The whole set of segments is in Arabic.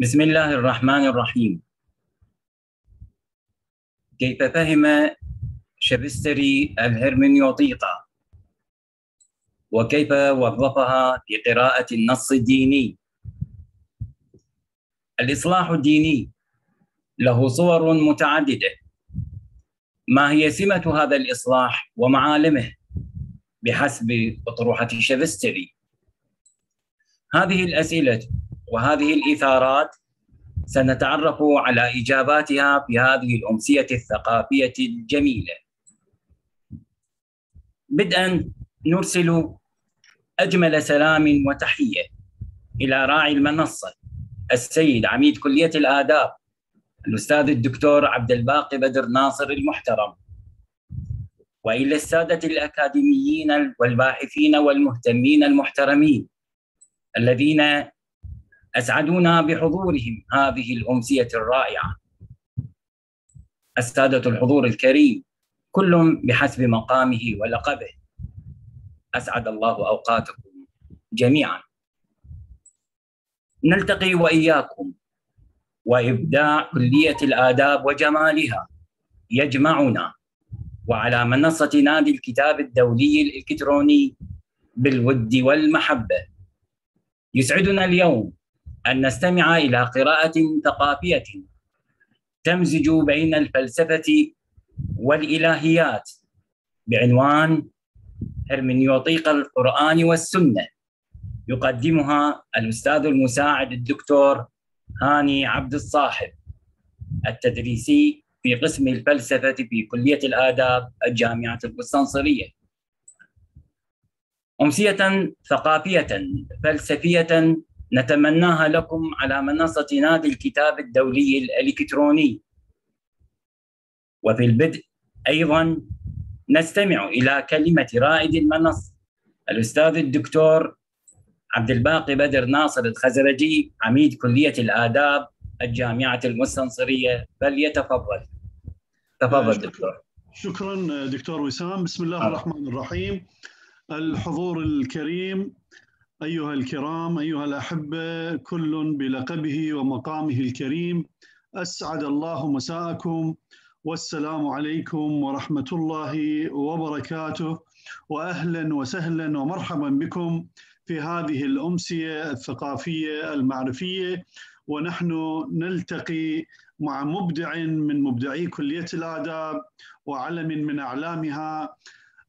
بسم الله الرحمن الرحيم. كيف فهم شبستري الهرمنيوطيقة وكيف وظفها في قراءة النص الديني؟ الإصلاح الديني. له صور متعددة. ما هي سمة هذا الإصلاح ومعالمه؟ بحسب أطروحة شبستري هذه الأسئلة وهذه الإثارات سنتعرف على إجاباتها في هذه الأمسية الثقافية الجميلة. بدءا نرسل أجمل سلام وتحية إلى راعي المنصة السيد عميد كلية الآداب الأستاذ الدكتور عبد الباقي بدر ناصر المحترم. وإلى السادة الأكاديميين والباحثين والمهتمين المحترمين الذين أسعدونا بحضورهم هذه الأمسية الرائعة. السادة الحضور الكريم كل بحسب مقامه ولقبه. أسعد الله أوقاتكم جميعا. نلتقي وإياكم وابداع كلية الآداب وجمالها يجمعنا وعلى منصة نادي الكتاب الدولي الإلكتروني بالود والمحبة. يسعدنا اليوم أن نستمع إلى قراءة ثقافية تمزج بين الفلسفة والإلهيات بعنوان هرمنيوطيق القرآن والسنة. يقدمها الأستاذ المساعد الدكتور هاني عبد الصاحب التدريسي في قسم الفلسفة في كلية الآداب الجامعة القسطنطينية. أمسية ثقافية فلسفية نتمناها لكم على منصة نادي الكتاب الدولي الإلكتروني. وفي البدء أيضا نستمع إلى كلمة رائد المنصة الأستاذ الدكتور عبد الباقي بدر ناصر الخزرجي عميد كلية الآداب الجامعة المستنصرية فليتفضل. تفضل دكتور. شكرا دكتور وسام. بسم الله الرحمن الرحيم. الحضور الكريم أيها الكرام أيها الأحبة كل بلقبه ومقامه الكريم. أسعد الله مساءكم. والسلام عليكم ورحمة الله وبركاته. وأهلا وسهلا ومرحبا بكم في هذه الأمسية الثقافية المعرفية. ونحن نلتقي مع مبدع من مبدعي كلية الآداب وعلم من أعلامها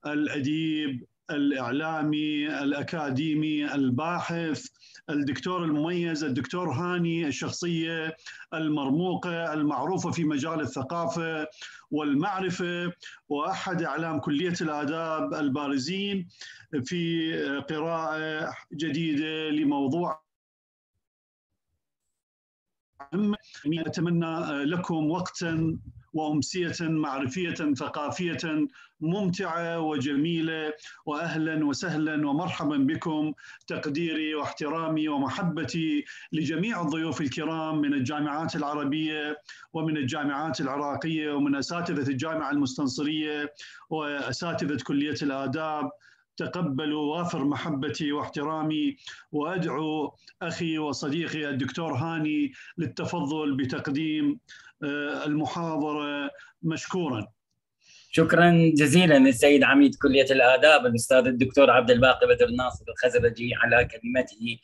الأديب الإعلامي الأكاديمي الباحث الدكتور المميز الدكتور هاني الشخصية المرموقة المعروفة في مجال الثقافة والمعرفة وأحد أعلام كلية الآداب البارزين في قراءة جديدة لموضوع أتمنى لكم وقتا وأمسية معرفية ثقافية ممتعة وجميلة وأهلا وسهلا ومرحبا بكم. تقديري واحترامي ومحبتي لجميع الضيوف الكرام من الجامعات العربية ومن الجامعات العراقية ومن أساتذة الجامعة المستنصرية وأساتذة كلية الآداب تقبلوا وافر محبتي واحترامي وأدعو أخي وصديقي الدكتور هاني للتفضل بتقديم آه، المحاضرة مشكورا. شكرا جزيلا للسيد عميد كلية الآداب الأستاذ الدكتور عبد الباقي بدر ناصر الخزرجي على كلمته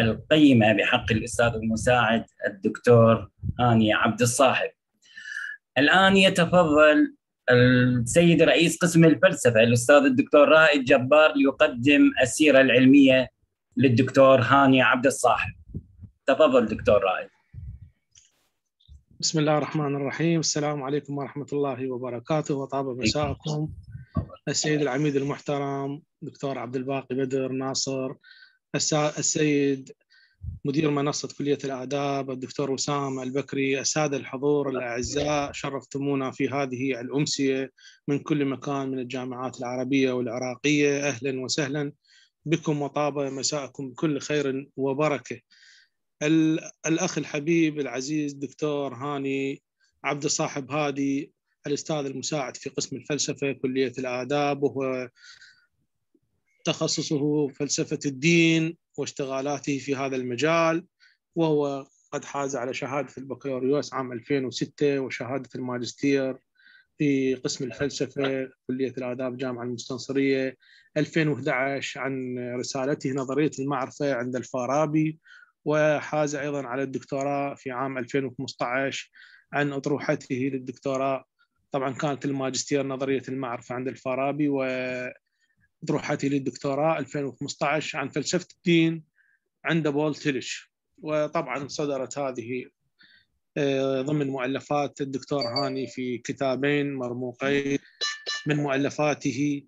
القيمة بحق الأستاذ المساعد الدكتور هاني عبد الصاحب. الآن يتفضل السيد رئيس قسم الفلسفة الأستاذ الدكتور رائد جبار يقدم السيرة العلمية للدكتور هاني عبد الصاحب. تفضل دكتور رائد. بسم الله الرحمن الرحيم. السلام عليكم ورحمة الله وبركاته. وطاب مساءكم. السيد العميد المحترم دكتور عبد الباقي بدر ناصر السيد مدير منصة كلية الآداب الدكتور وسام البكري السادة الحضور الأعزاء شرفتمونا في هذه الأمسية من كل مكان من الجامعات العربية والعراقية. أهلا وسهلا بكم وطاب مساءكم بكل خير وبركة. الأخ الحبيب العزيز دكتور هاني عبد صاحب هادي الأستاذ المساعد في قسم الفلسفة كلية الآداب وهو تخصصه فلسفة الدين. واشتغالاته في هذا المجال وهو قد حاز على شهادة البكالوريوس عام 2006 وشهادة الماجستير في قسم الفلسفة كلية الآداب الجامعة المستنصرية. 2011 عن رسالته نظرية المعرفة عند الفارابي. وحاز أيضا على الدكتوراه في عام 2015 عن أطروحته للدكتوراه. طبعا كانت الماجستير نظرية المعرفة عند الفارابي وأطروحته للدكتوراه 2015 عن فلسفة الدين عند بول تيلش وطبعا صدرت هذه آه، ضمن مؤلفات الدكتور هاني في كتابين مرموقين من مؤلفاته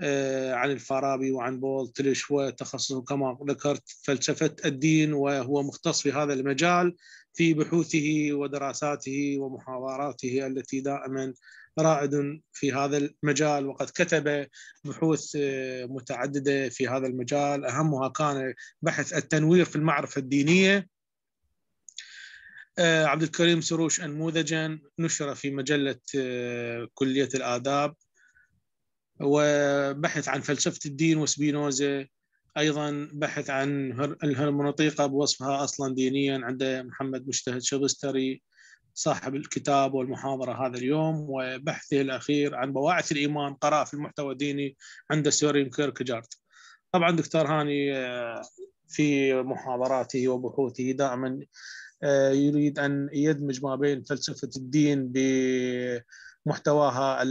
آه، عن الفارابي وعن بول تلش وتخصصه كما ذكرت فلسفة الدين وهو مختص في هذا المجال في بحوثه ودراساته ومحاضراته التي دائما رائد في هذا المجال وقد كتب بحوث آه، متعددة في هذا المجال. أهمها كان بحث التنوير في المعرفة الدينية. آه، عبد الكريم سروش أنموذجا نشر في مجلة كلية الآداب وبحث عن فلسفة الدين وسبينوزا. أيضا بحث عن الهرمنيوطيقا بوصفها أصلا دينيا عند محمد مجتهد شبستري. صاحب الكتاب والمحاضرة هذا اليوم وبحثه الأخير عن بواعث الإيمان قراءة في المحتوى الديني عند سورين كيركجارد طبعا دكتور هاني آه، في محاضراته وبحوثه دائما آه، يريد أن يدمج ما بين فلسفة الدين ب محتواها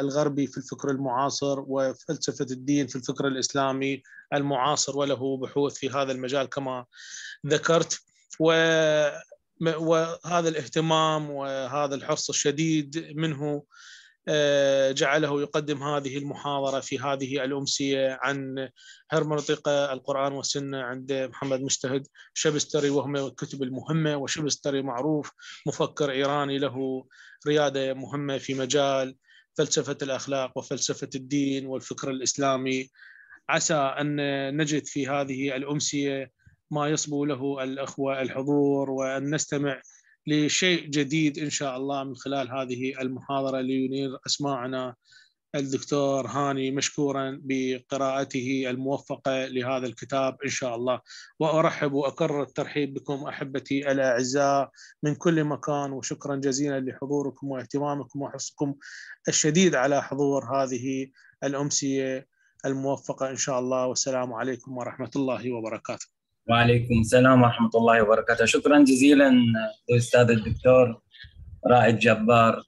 الغربي في الفكر المعاصر وفلسفة الدين في الفكر الإسلامي المعاصر وله بحوث في هذا المجال كما ذكرت. و وهذا الاهتمام وهذا الحرص الشديد منه آه، جعله يقدم هذه المحاضرة في هذه الأمسية عن هرمنطقة القرآن والسنة عند محمد مجتهد شبستري وهم الكتب المهمة وشبستري معروف مفكر إيراني له ريادة مهمة في مجال فلسفة الأخلاق وفلسفة الدين والفكر الإسلامي. عسى أن نجد في هذه الأمسية ما يصبو له الأخوة الحضور وأن نستمع لشيء جديد إن شاء الله من خلال هذه المحاضرة لينير أسماعنا الدكتور هاني مشكورا بقراءته الموفقة لهذا الكتاب إن شاء الله. وأرحب وأكرر الترحيب بكم أحبتي الأعزاء من كل مكان وشكرا جزيلا لحضوركم واهتمامكم وحرصكم الشديد على حضور هذه الأمسية الموفقة إن شاء الله. والسلام عليكم ورحمة الله وبركاته. وعليكم السلام ورحمة الله وبركاته. شكرا جزيلا أستاذ الدكتور رائد جبار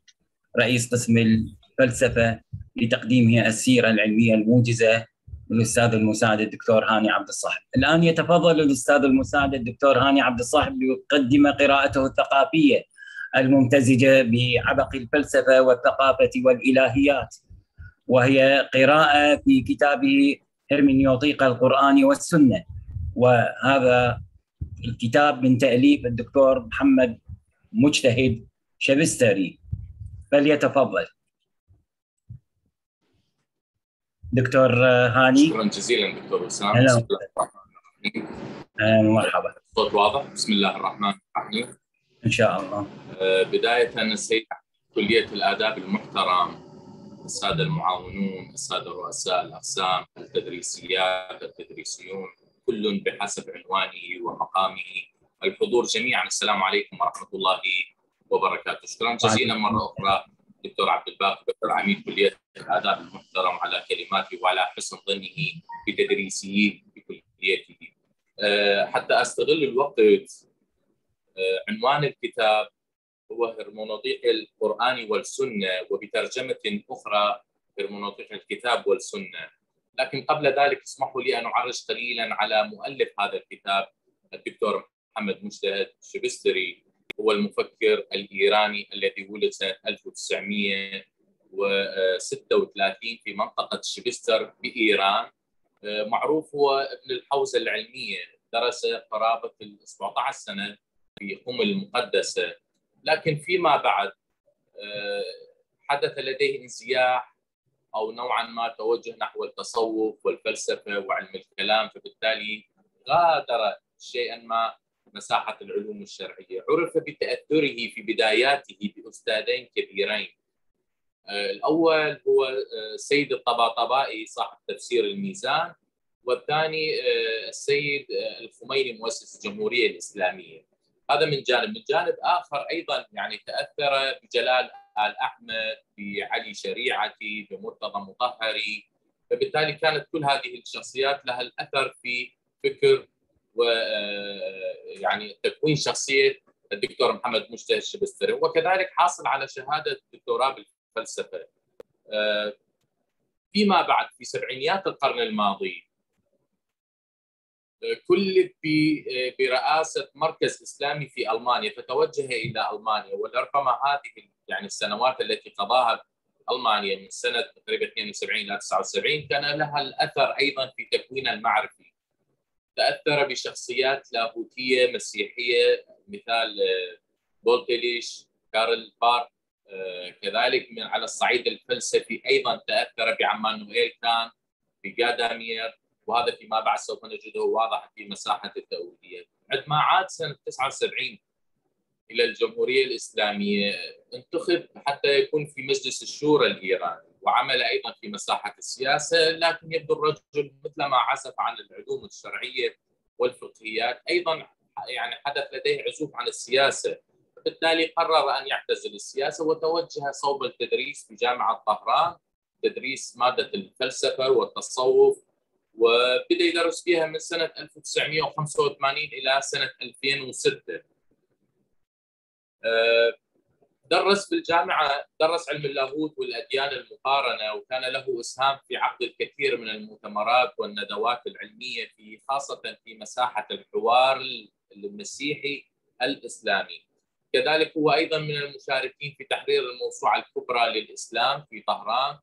رئيس قسم الفلسفة لتقديمه السيرة العلمية الموجزة للأستاذ المساعد الدكتور هاني عبد الصاحب. الآن يتفضل الأستاذ المساعد الدكتور هاني عبد الصاحب ليقدم قراءته الثقافية الممتزجة بعبق الفلسفة والثقافة والإلهيات. وهي قراءة في كتابه هرمنيوطيق القرآن والسنة. وهذا الكتاب من تأليف الدكتور محمد مجتهد شبستري. فليتفضل. دكتور هاني. شكرا جزيلا دكتور وسام. هلا. مرحبا الصوت واضح؟ بسم الله الرحمن الرحيم. إن شاء الله. آه، بداية السيد كلية الآداب المحترم السادة المعاونون السادة رؤساء الأقسام التدريسيات التدريسيون. كل بحسب عنوانه ومقامه. الحضور جميعا. السلام عليكم ورحمة الله وبركاته. شكرا جزيلا مرة أخرى دكتور عبد الباقي دكتور عميد كلية الآداب المحترم على كلماته وعلى حسن ظنه بتدريسيه بكليته آه، حتى أستغل الوقت آه، عنوان الكتاب هو هرمونوطيق القرآن والسنة وبترجمة أخرى هرمونوطيق الكتاب والسنة. لكن قبل ذلك اسمحوا لي أن أعرج قليلا على مؤلف هذا الكتاب الدكتور محمد مجتهد شبستري هو المفكر الإيراني الذي ولد سنة 1936 في منطقة شبستر بإيران. معروف هو ابن الحوزة العلمية درس قرابة ال 17 سنة في قم المقدسة. لكن فيما بعد حدث لديه انزياح أو نوعا ما توجه نحو التصوف والفلسفة وعلم الكلام فبالتالي غادر شيئا ما مساحة العلوم الشرعية، عرف بتأثره في بداياته بأستاذين كبيرين. الأول هو السيد الطباطبائي صاحب تفسير الميزان والثاني السيد الخميني مؤسس الجمهورية الإسلامية. هذا من جانب. من جانب آخر أيضا يعني تأثر بجلال آل أحمد بعلي شريعتي بمرتضى مطهري. فبالتالي كانت كل هذه الشخصيات لها الأثر في فكر و يعني تكوين شخصية الدكتور محمد مجتهد الشبستري وكذلك حاصل على شهادة دكتوراه بالفلسفة. فيما بعد في سبعينيات القرن الماضي كلف برئاسة مركز إسلامي في ألمانيا فتوجه إلى ألمانيا ولربما هذه يعني السنوات التي قضاها ألمانيا من سنة تقريبا 72 إلى 79 كان لها الأثر أيضا في تكوين المعرفي. تأثر بشخصيات لاهوتية مسيحية مثال بولتليش كارل بار كذلك من على الصعيد الفلسفي أيضا تأثر بعمانويل كان بجادامير وهذا فيما بعد سوف نجده واضحا في مساحة التأويلية. عندما عاد سنة 79 إلى الجمهورية الإسلامية انتخب حتى يكون في مجلس الشورى الإيراني وعمل أيضا في مساحة السياسة لكن يبدو الرجل مثلما عزف عن العلوم الشرعية والفقهيات أيضا يعني حدث لديه عزوف عن السياسة بالتالي قرر أن يعتزل السياسة وتوجه صوب التدريس في جامعة طهران تدريس مادة الفلسفة والتصوف وبدأ يدرس فيها من سنة 1985 إلى سنة 2006 آه، درس في الجامعة درس علم اللاهوت والأديان المقارنة وكان له إسهام في عقد الكثير من المؤتمرات والندوات العلمية في خاصة في مساحة الحوار المسيحي الإسلامي. كذلك هو أيضا من المشاركين في تحرير الموسوعة الكبرى للإسلام في طهران.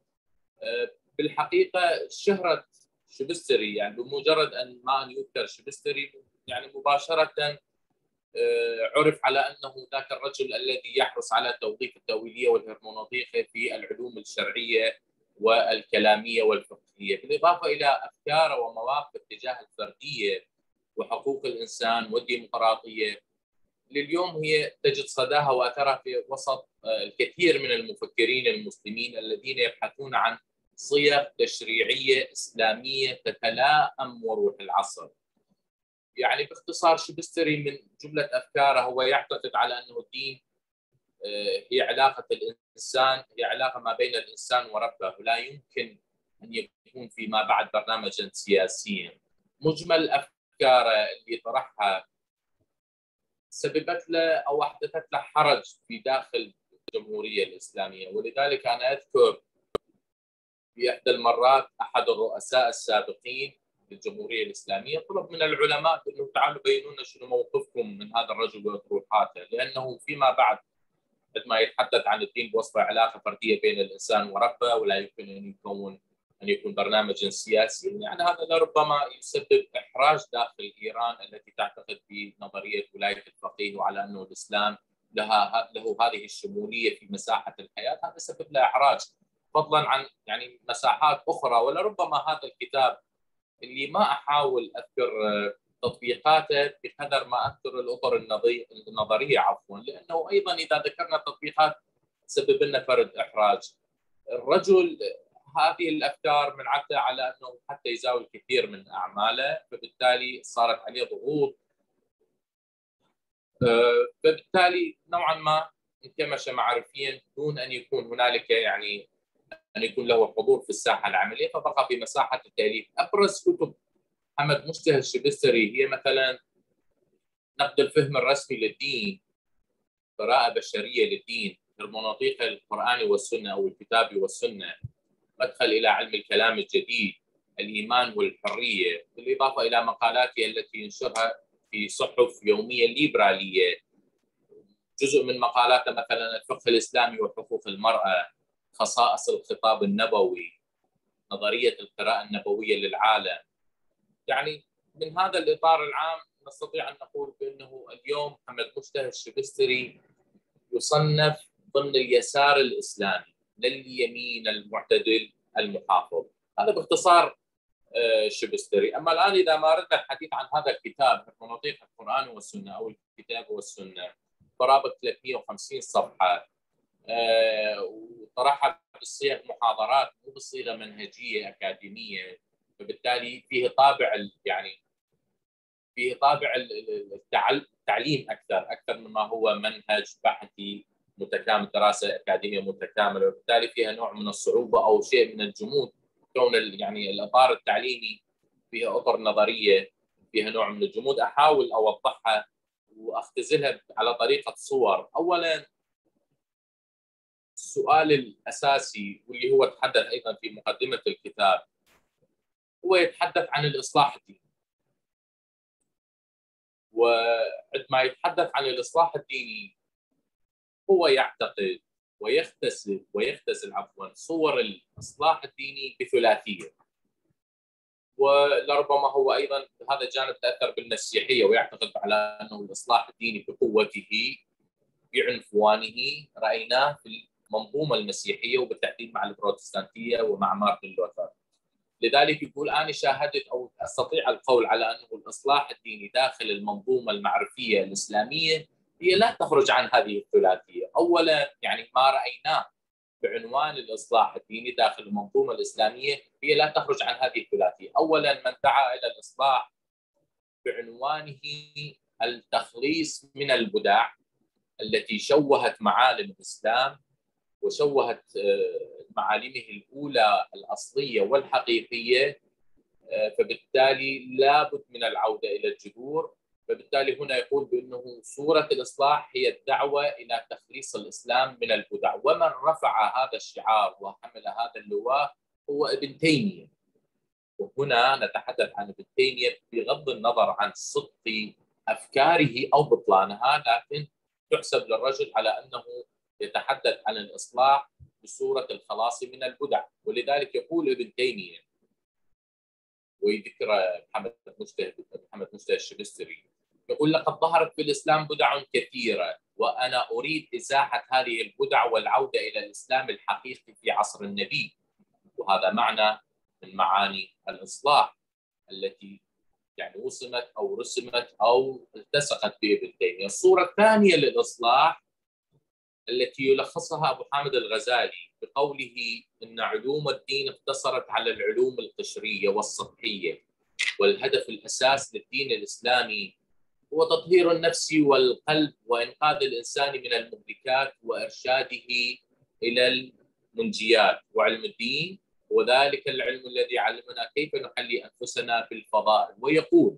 آه، بالحقيقة شهرة شبستري يعني بمجرد أن ما ان يذكر شبستري يعني مباشرة آه، عرف على أنه ذاك الرجل الذي يحرص على توظيف التأويلية والهرمونوطيقة في العلوم الشرعية والكلامية والفقهية بالإضافة إلى أفكار ومواقف تجاه الفردية وحقوق الإنسان والديمقراطية. لليوم هي تجد صداها وأثرها في وسط آه، الكثير من المفكرين المسلمين الذين يبحثون عن صيغ تشريعية إسلامية تتلائم وروح العصر. يعني باختصار شبستري من جملة أفكاره؟ هو يعتقد على أنه الدين آه، هي علاقة الإنسان هي علاقة ما بين الإنسان وربه ولا يمكن أن يكون فيما بعد برنامجا سياسيا. مجمل أفكاره اللي طرحها سببت له أو أحدثت له حرج في داخل الجمهورية الإسلامية ولذلك أنا أذكر في إحدى المرات أحد الرؤساء السابقين للجمهورية الإسلامية طلب من العلماء أنه تعالوا بينوا لنا شنو موقفكم من هذا الرجل واطروحاته لأنه فيما بعد عندما يتحدث عن الدين بوصفة علاقة فردية بين الإنسان وربه ولا يمكن أن يكون أن يكون برنامجا سياسيا يعني هذا لربما يسبب إحراج داخل إيران التي تعتقد بنظرية ولاية الفقيه وعلى أنه الإسلام لها له هذه الشمولية في مساحة الحياة. هذا سبب له إحراج. فضلا عن يعني مساحات أخرى ولربما هذا الكتاب اللي ما أحاول أذكر آه، تطبيقاته بقدر ما أذكر الأطر النظرية عفوا لأنه أيضا إذا ذكرنا تطبيقات تسبب لنا فرد إحراج. الرجل هذه الأفكار منعتة على أنه حتى يزاول كثير من أعماله فبالتالي صارت عليه ضغوط آه، فبالتالي نوعا ما انكمش معرفيا دون أن يكون هنالك يعني أن يكون له حضور في الساحة العملية فبقى في مساحة التأليف. أبرز كتب محمد مجتهد الشبستري هي مثلا نقد الفهم الرسمي للدين قراءه بشرية للدين هرمونوطيق القران والسنة أو الكتاب والسنة مدخل إلى علم الكلام الجديد الإيمان والحرية بالإضافة إلى مقالاته التي ينشرها في صحف يومية ليبرالية. جزء من مقالاته مثلا الفقه الإسلامي وحقوق المرأة. خصائص الخطاب النبوي نظرية القراءة النبوية للعالم. يعني من هذا الإطار العام نستطيع أن نقول بأنه اليوم محمد مجتهد الشبستري يصنف ضمن اليسار الإسلامي لليمين المعتدل المحافظ. هذا باختصار آه، شبستري. أما الآن إذا ما أردنا الحديث عن هذا الكتاب مناطيق القرآن والسنة أو الكتاب والسنة قرابة 350 صفحة. وطرحها بصيغ محاضرات مو بصيغه منهجية أكاديمية. فبالتالي فيه طابع يعني فيه طابع التعليم أكثر أكثر مما هو منهج بحثي متكامل دراسة أكاديمية متكاملة. وبالتالي فيها نوع من الصعوبة أو شيء من الجمود. كون يعني الإطار التعليمي فيها أطر نظرية فيها نوع من الجمود. أحاول أوضحها وأختزلها على طريقة صور. اولا السؤال الأساسي واللي هو تحدث أيضا في مقدمة الكتاب هو يتحدث عن الإصلاح الديني. وعندما يتحدث عن الإصلاح الديني هو يعتقد ويختزل ويختزل عفوا صور الإصلاح الديني بثلاثية. ولربما هو أيضا هذا الجانب تأثر بالمسيحية ويعتقد على أنه الإصلاح الديني بقوته بعنفوانه رأيناه في المنظومه المسيحية وبالتحديد مع البروتستانتية ومع مارتن لوثر. لذلك يقول أنا شاهدت أو أستطيع القول على أنه الإصلاح الديني داخل المنظومة المعرفية الإسلامية هي لا تخرج عن هذه الثلاثية، اولا يعني ما رأيناه بعنوان الإصلاح الديني داخل المنظومة الإسلامية هي لا تخرج عن هذه الثلاثية، اولا من دعا إلى الإصلاح بعنوانه التخليص من البدع التي شوهت معالم الإسلام وشوهت آه، معالمه الأولى الأصلية والحقيقية آه، فبالتالي لابد من العودة إلى الجذور. فبالتالي هنا يقول بأنه صورة الإصلاح هي الدعوة إلى تخليص الإسلام من البدع. ومن رفع هذا الشعار وحمل هذا اللواء هو ابن تيمية. وهنا نتحدث عن ابن تيمية بغض النظر عن صدق أفكاره أو بطلانها لكن تحسب للرجل على أنه يتحدث عن الإصلاح بصورة الخلاص من البدع ولذلك يقول ابن تيمية ويذكر محمد مجتهد محمد مجتهد الشبستري يقول لقد ظهرت في الإسلام بدع كثيرة وأنا أريد إزاحة هذه البدع والعودة إلى الإسلام الحقيقي في عصر النبي. وهذا معنى من معاني الإصلاح التي يعني وصمت أو رسمت أو التصقت بابن تيمية، الصورة الثانية للإصلاح التي يلخصها أبو حامد الغزالي بقوله إن علوم الدين اقتصرت على العلوم القشرية والسطحية والهدف الأساس للدين الإسلامي هو تطهير النفس والقلب وإنقاذ الإنسان من المهلكات وإرشاده إلى المنجيات. وعلم الدين وذلك العلم الذي علمنا كيف نحلي أنفسنا بالفضائل ويقول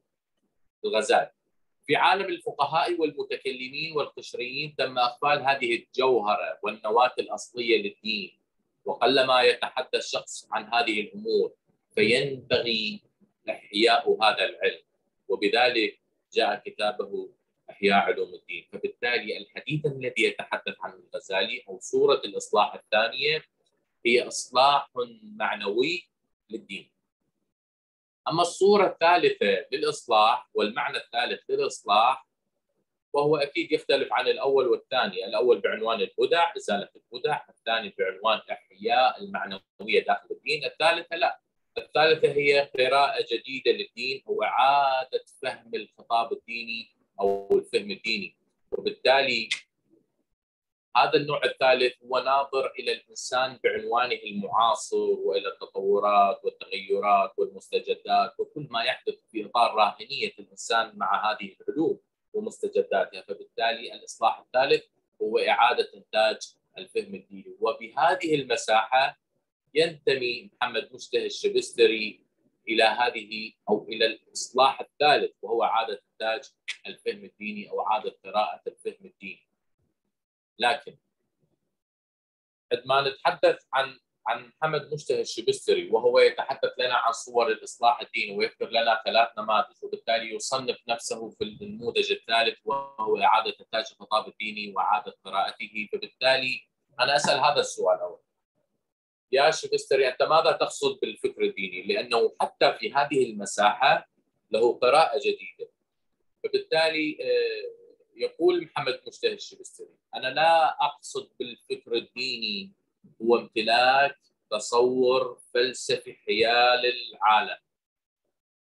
الغزالي في عالم الفقهاء والمتكلمين والقشريين تم إقبال هذه الجوهرة والنواة الأصلية للدين وقلما يتحدث شخص عن هذه الأمور فينبغي إحياء هذا العلم. وبذلك جاء كتابه إحياء علوم الدين. فبالتالي الحديث الذي يتحدث عن الغزالي أو صوره الإصلاح الثانية هي إصلاح معنوي للدين. أما الصورة الثالثة للإصلاح والمعنى الثالث للإصلاح وهو أكيد يختلف عن الأول والثاني، الأول بعنوان البدع ازاله البدع، الثاني بعنوان إحياء المعنوية داخل الدين، الثالثة لا، الثالثة هي قراءة جديدة للدين أو إعادة فهم الخطاب الديني أو الفهم الديني، وبالتالي هذا النوع الثالث هو ناظر إلى الإنسان بعنوانه المعاصر وإلى التطورات والتغيرات والمستجدات وكل ما يحدث في إطار راهنية الإنسان مع هذه العلوم ومستجداتها. فبالتالي الإصلاح الثالث هو إعادة إنتاج الفهم الديني. وبهذه المساحة ينتمي محمد مشتهى الشبستري إلى هذه أو إلى الإصلاح الثالث وهو اعاده إنتاج الفهم الديني أو اعاده قراءة الفهم الديني. لكن عندما نتحدث عن عن محمد مشتهى الشبستري وهو يتحدث لنا عن صور الإصلاح الديني ويذكر لنا ثلاث نماذج وبالتالي يصنف نفسه في النموذج الثالث وهو إعادة إنتاج الخطاب الديني وإعادة قراءته. فبالتالي أنا أسأل هذا السؤال أول. يا شبستري أنت ماذا تقصد بالفكر الديني؟ لأنه حتى في هذه المساحة له قراءة جديدة. فبالتالي آه، يقول محمد مجتهد الشبستري أنا لا أقصد بالفكر الديني هو امتلاك تصور فلسفي حيال العالم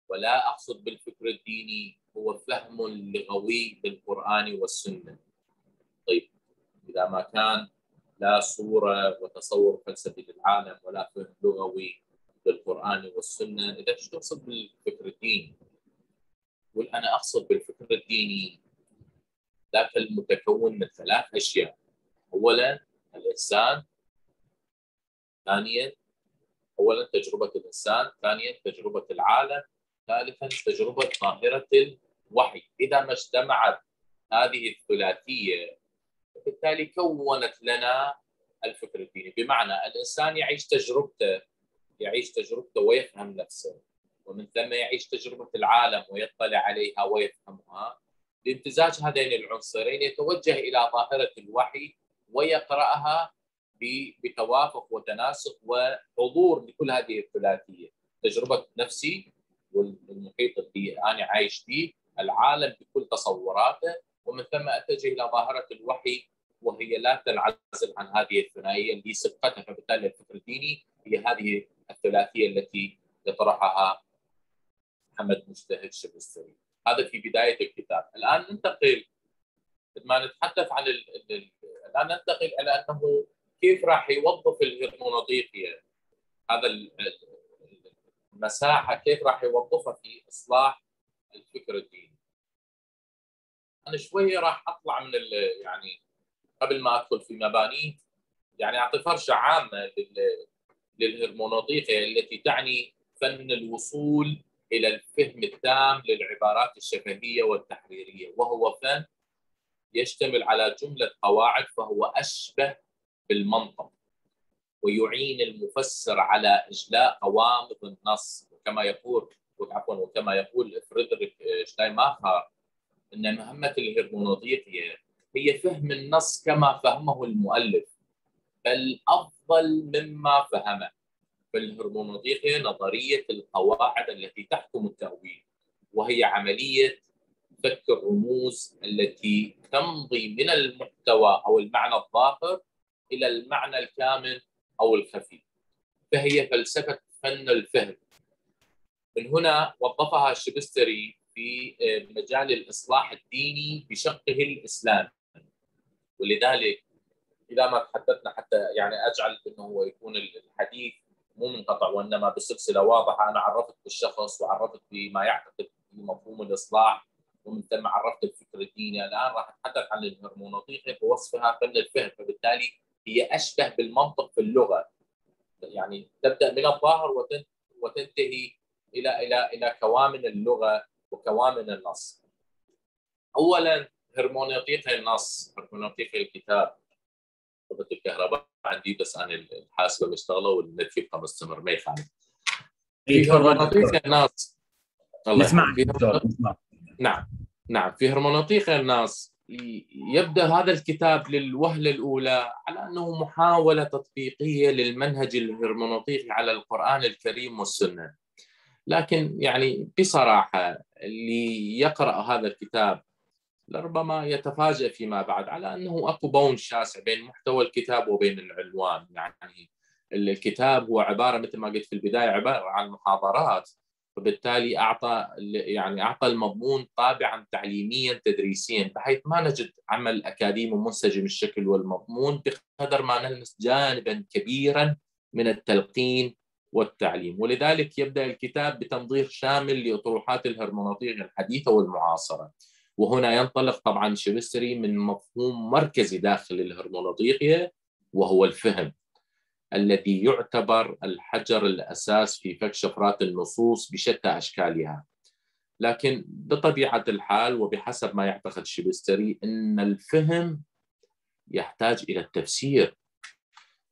ولا أقصد بالفكر الديني هو فهم لغوي للقران والسنة طيب إذا ما كان لا صورة وتصور فلسفي للعالم ولا فهم لغوي للقران والسنة إذا إيش تقصد بالفكر الديني؟ يقول أنا أقصد بالفكر الديني ذاك المتكون من ثلاث أشياء. اولا الإنسان ثانيا اولا تجربة الإنسان ثانيا تجربة العالم ثالثا تجربة ظاهرة الوحي. إذا ما اجتمعت هذه الثلاثية بالتالي كونت لنا الفكر الديني. بمعنى الإنسان يعيش تجربته يعيش تجربته ويفهم نفسه ومن ثم يعيش تجربة العالم ويطلع عليها ويفهمها. بامتزاج هذين العنصرين يتوجه إلى ظاهرة الوحي ويقرأها بتوافق وتناسق وحضور لكل هذه الثلاثية. تجربة نفسي والمحيط اللي أنا عايش فيه العالم بكل تصوراته ومن ثم أتجه إلى ظاهرة الوحي وهي لا تنعزل عن هذه الثنائية اللي سبقتها فبالتالي الفكر الديني هي هذه الثلاثية التي يطرحها محمد مجتهد شبستري. هذا في بداية الكتاب. الآن ننتقل ما نتحدث عن ال... الآن ننتقل إلى أنه كيف راح يوظف الهرمونوطيقيه هذا المساحة كيف راح يوظفها في إصلاح الفكر الديني. أنا شوية راح أطلع من يعني قبل ما أدخل في مبانيه يعني أعطي فرشه عامه للهرمونوطيقيه التي تعني فن الوصول إلى الفهم التام للعبارات الشفهية والتحريرية وهو فن يشتمل على جملة قواعد فهو أشبه بالمنطق ويعين المفسر على إجلاء قوامض النص. وكما يقول عفوا وكما يقول فريدريك شتايماخر إن مهمة الهرمونوطيقيه هي فهم النص كما فهمه المؤلف بل أفضل مما فهمه. فالهرمونوطيقيه نظرية القواعد التي تحكم التأويل وهي عملية فك الرموز التي تمضي من المحتوى أو المعنى الظاهر إلى المعنى الكامل أو الخفي فهي فلسفة فن الفهم. من هنا وظفها شبستري في مجال الإصلاح الديني بشقه الاسلامي ولذلك إذا ما تحدثنا حتى يعني أجعل إنه هو يكون الحديث مو منقطع وإنما بسلسلة واضحة. أنا عرفت بالشخص وعرفت بما يعتقد بمفهوم الإصلاح ومن ثم عرفت الفكر الديني الآن راح أتحدث عن الهرمونوطيقه بوصفها فن الفهم. فبالتالي هي أشبه بالمنطق في اللغة. يعني تبدأ من الظاهر وتنتهي إلى إلى إلى كوامن اللغة وكوامن النص. اولا هرمونوطيقه النص هرمونوطيقه الكتاب. طبقه الكهرباء عندي بس أنا الحاسبة مشتغله والنت يبقى مستمر ما يخالف. في هرمونوطيقه النص الله نسمع نعم. نعم. في هرمونوطيقه الناس يبدأ هذا الكتاب للوهلة الأولى على أنه محاولة تطبيقية للمنهج الهرمونوطيقي على القرآن الكريم والسنة. لكن يعني بصراحة اللي يقرأ هذا الكتاب لربما يتفاجأ فيما بعد على أنه أكو بون شاسع بين محتوى الكتاب وبين العنوان. يعني الكتاب هو عبارة مثل ما قلت في البداية عبارة عن محاضرات وبالتالي أعطى يعني أعطى المضمون طابعا تعليميا تدريسيا بحيث ما نجد عمل أكاديمي منسجم الشكل والمضمون بقدر ما نلمس جانبا كبيرا من التلقين والتعليم. ولذلك يبدأ الكتاب بتنظير شامل لاطروحات الهرمونوطيه الحديثة والمعاصرة. وهنا ينطلق طبعا شبستري من مفهوم مركزي داخل الهرمونوطيقيه وهو الفهم الذي يعتبر الحجر الأساس في فك شفرات النصوص بشتى أشكالها. لكن بطبيعة الحال وبحسب ما يعتقد شبستري إن الفهم يحتاج إلى التفسير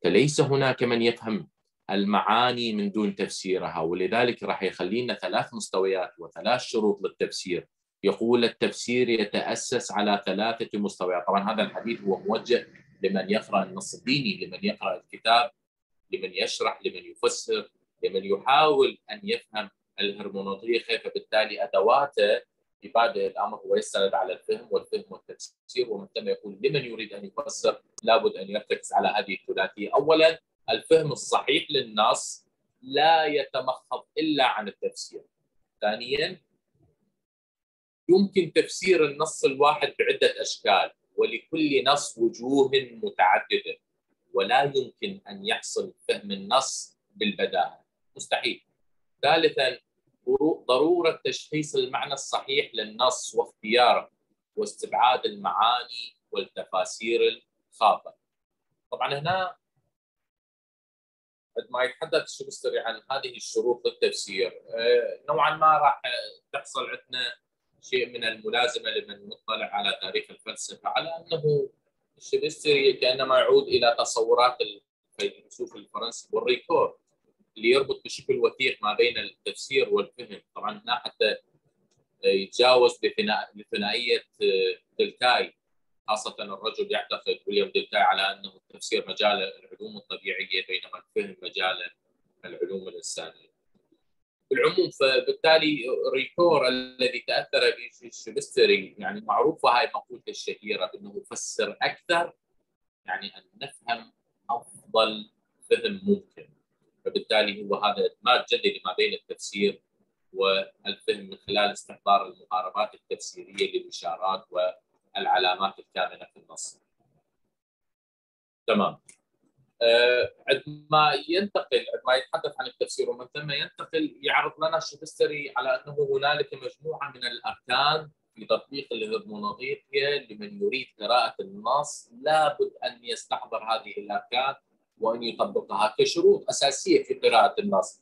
فليس هناك من يفهم المعاني من دون تفسيرها ولذلك راح يخلينا ثلاث مستويات وثلاث شروط للتفسير يقول التفسير يتأسس على ثلاثة مستويات. طبعا هذا الحديث هو موجه لمن يقرأ النص الديني لمن يقرأ الكتاب لمن يشرح لمن يفسر لمن يحاول أن يفهم الهرمونوطيقه فبالتالي ادواته في بادئ الأمر هو يستند على الفهم والفهم والتفسير. ومن ثم يقول لمن يريد أن يفسر لابد أن يرتكز على هذه الثلاثية. اولا الفهم الصحيح للنص لا يتمخض إلا عن التفسير. ثانيا يمكن تفسير النص الواحد بعدة أشكال ولكل نص وجوه متعددة ولا يمكن أن يحصل فهم النص بالبداهه مستحيل. ثالثا ضرورة تشخيص المعنى الصحيح للنص واختياره واستبعاد المعاني والتفاسير الخاطئة. طبعا هنا عندما يتحدث الشبستري عن هذه الشروط للتفسير. آه، نوعا ما راح تحصل عندنا شيء من الملازمة لمن نطلع على تاريخ الفلسفة على أنه الشبستري كأنما يعود إلى تصورات الفيلسوف الفرنسي بول ريكور اللي يربط بشكل وثيق ما بين التفسير والفهم. طبعا هنا حتى يتجاوز ثنائية دلتاي. خاصة الرجل يعتقد ويلهلم دلتاي على أنه التفسير مجال العلوم الطبيعية بينما الفهم مجال العلوم الإنسانية. بالعموم فبالتالي ريكور الذي تأثر به الشبستري يعني معروفة هاي مقولته الشهيرة بانه يفسر أكثر يعني أن نفهم أفضل فهم ممكن فبالتالي هو هذا ادماج جدلي ما بين التفسير والفهم من خلال استحضار المقاربات التفسيرية للإشارات والعلامات الكامنه في النص. تمام. آه، عندما ينتقل عندما يتحدث عن التفسير ومن ثم ينتقل يعرض لنا الشبستري على أنه هنالك مجموعة من الأركان في تطبيق لمن يريد قراءة النص لابد أن يستحضر هذه الأركان وأن يطبقها كشروط أساسية في قراءة النص.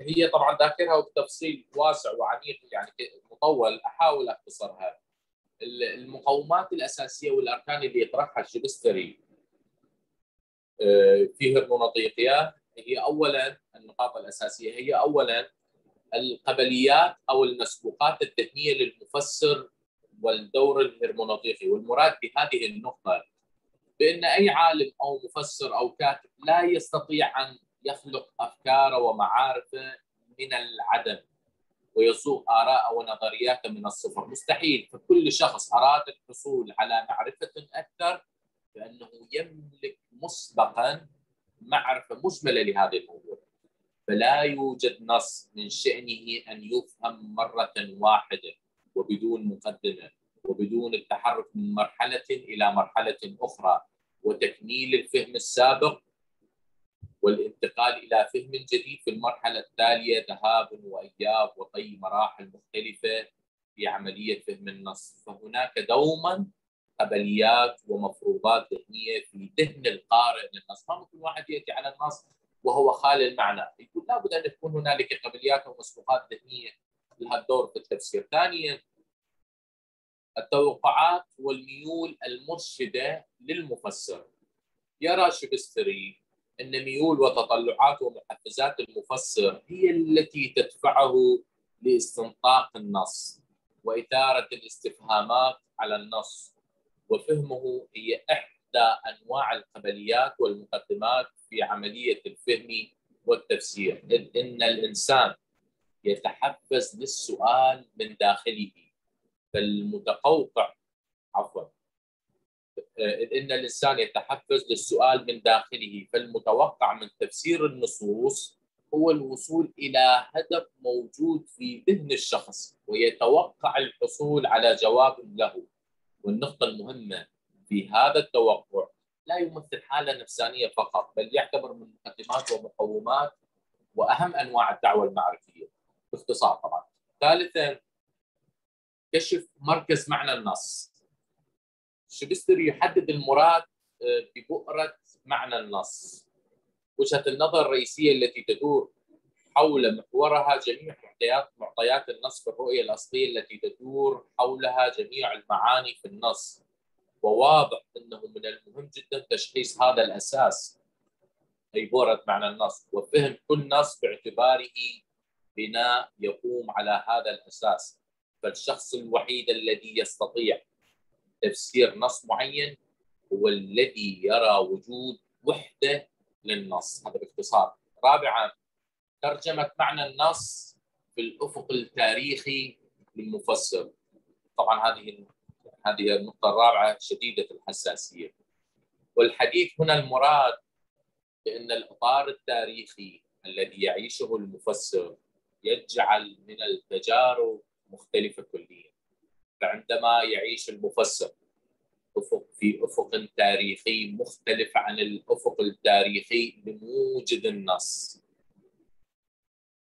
هي طبعا ذاكرها بتفصيل واسع وعميق يعني مطول أحاول أختصرها. المقومات الأساسية والأركان اللي يطرحها الشبستري في هرمونوطيقيا هي اولا النقاط الأساسية هي اولا القبليات أو المسبوقات الذهنية للمفسر والدور الهرمونوطيقي والمراد بهذه النقطة بأن أي عالم أو مفسر أو كاتب لا يستطيع أن يخلق أفكاره ومعارفه من العدم ويسوق آراء ونظريات من الصفر. مستحيل. فكل شخص أراد الحصول على معرفة أكثر فانه يملك مسبقا معرفة مجملة لهذا الموضوع. فلا يوجد نص من شأنه أن يفهم مرة واحدة وبدون مقدمة وبدون التحرك من مرحلة إلى مرحلة أخرى وتكميل الفهم السابق والانتقال إلى فهم جديد في المرحلة التالية ذهاب وإياب وطي مراحل مختلفة في عملية فهم النص. فهناك دوما قبليات ومفروضات ذهنية في ذهن القارئ للنص، ما ممكن واحد يأتي على النص وهو خالي المعنى، يقول لابد أن تكون هنالك قبليات ومسبوقات ذهنية لها الدور في التفسير. ثانيا التوقعات والميول المرشدة للمفسر. يرى شبستري إن ميول وتطلعات ومحفزات المفسر هي التي تدفعه لاستنطاق النص وإثارة الاستفهامات على النص وفهمه هي إحدى أنواع القبليات والمقدمات في عملية الفهم والتفسير. اذ إن الإنسان يتحفز للسؤال من داخله فالمتقوقع عفوا اذ إن الإنسان يتحفز للسؤال من داخله فالمتوقع من تفسير النصوص هو الوصول إلى هدف موجود في ذهن الشخص ويتوقع الحصول على جواب له. والنقطة المهمة في هذا التوقع لا يمثل حالة نفسانية فقط بل يعتبر من مقدمات ومقومات وأهم أنواع الدعوة المعرفية. باختصار طبعا. ثالثا كشف مركز معنى النص. شبستر يحدد المراد آه، ببؤرة معنى النص. وجهة النظر الرئيسية التي تدور حول محورها جميع معطيات معطيات النص في الرؤية الأصلية التي تدور حولها جميع المعاني في النص. وواضح أنه من المهم جدا تشخيص هذا الأساس أي بورة معنى النص وفهم كل نص باعتباره بناء يقوم على هذا الأساس. فالشخص الوحيد الذي يستطيع تفسير نص معين هو الذي يرى وجود وحدة للنص. هذا باختصار. رابعا ترجمة معنى النص في الأفق التاريخي للمفسر. طبعا هذه هذه النقطة الرابعة شديدة الحساسية. والحديث هنا المراد بأن الإطار التاريخي الذي يعيشه المفسر يجعل من التجارب مختلفة كليا. فعندما يعيش المفسر افق في أفق تاريخي مختلف عن الأفق التاريخي لموجد النص.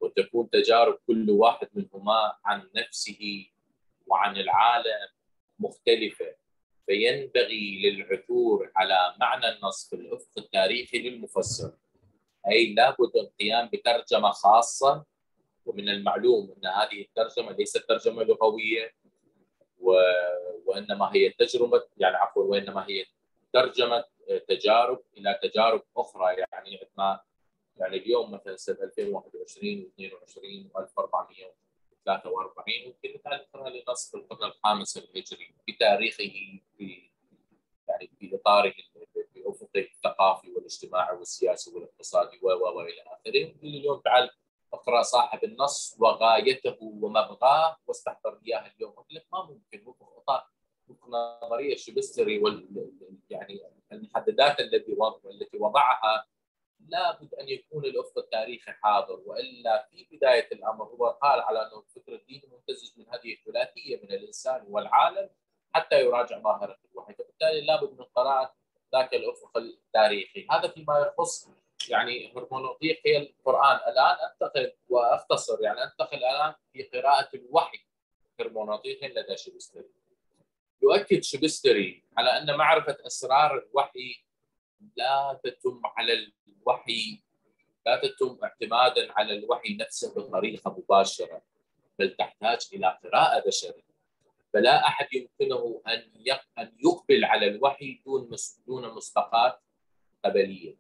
وتكون تجارب كل واحد منهما عن نفسه وعن العالم مختلفة. فينبغي للعثور على معنى النص في الأفق التاريخي للمفسر. أي لابد القيام بترجمة خاصة ومن المعلوم أن هذه الترجمة ليست ترجمة لغوية و... وإنما هي تجربة يعني عفوا وإنما هي ترجمة تجارب إلى تجارب أخرى يعني عندما يعني اليوم مثلا سنة 2021 و22 و1443 ممكن نتعلمها لنص في القرن الخامس الهجري بتاريخه في يعني في إطاره بافقه الثقافي والاجتماعي والسياسي والاقتصادي و و إلى آخره. اليوم تعال اقرأ صاحب النص وغايته ومبغاه واستحضر اياها اليوم. قلت لك ما ممكن وفق نظرية شبستري وال يعني المحددات التي التي وضعها لابد أن يكون الأفق التاريخي حاضر وإلا في بداية الأمر هو قال على أنه الفكر الديني ممتزج من هذه الثلاثية من الإنسان والعالم حتى يراجع ظاهرة الوحي. فبالتالي لابد من قراءة ذاك الأفق التاريخي. هذا فيما يخص يعني هرمونوطيق هي القرآن. الآن أنتقل وأختصر يعني أنتقل الآن في قراءة الوحي هرمونوطيق لدى شبستري يؤكد شبستري على أن معرفة أسرار الوحي لا تتم على الوحي لا تتم اعتمادا على الوحي نفسه بطريقة مباشرة بل تحتاج إلى قراءة بشرية. فلا أحد يمكنه أن أن يقبل على الوحي دون دون مسبقات قبلية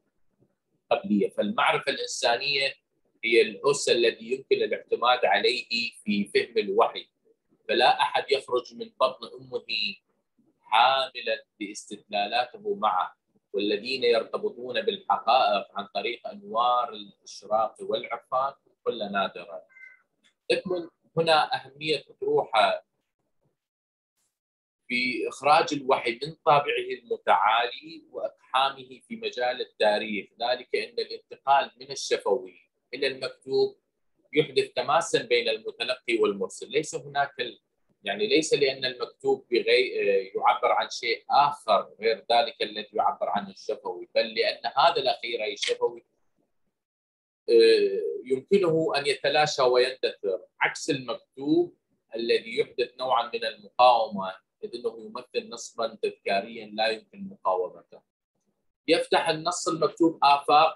قبلية. فالمعرفة الإنسانية هي الأس الذي يمكن الاعتماد عليه في فهم الوحي. فلا أحد يخرج من بطن أمه حاملا باستدلالاته معه. والذين يرتبطون بالحقائق عن طريق أنوار الإشراق والعرفان كل نادرا. تكمن هنا أهمية اطروحه في إخراج الوحي من طابعه المتعالي وأقحامه في مجال التاريخ، ذلك إن الانتقال من الشفوي إلى المكتوب يحدث تماسا بين المتلقي والمرسل، ليس هناك يعني ليس لأن المكتوب بغير يعبر عن شيء آخر غير ذلك الذي يعبر عنه الشفوي بل لأن هذا الأخير أي الشفوي آه، يمكنه أن يتلاشى ويندثر عكس المكتوب الذي يحدث نوعا من المقاومة إذ إنه يمثل نصبا تذكاريا لا يمكن مقاومته. يفتح النص المكتوب آفاق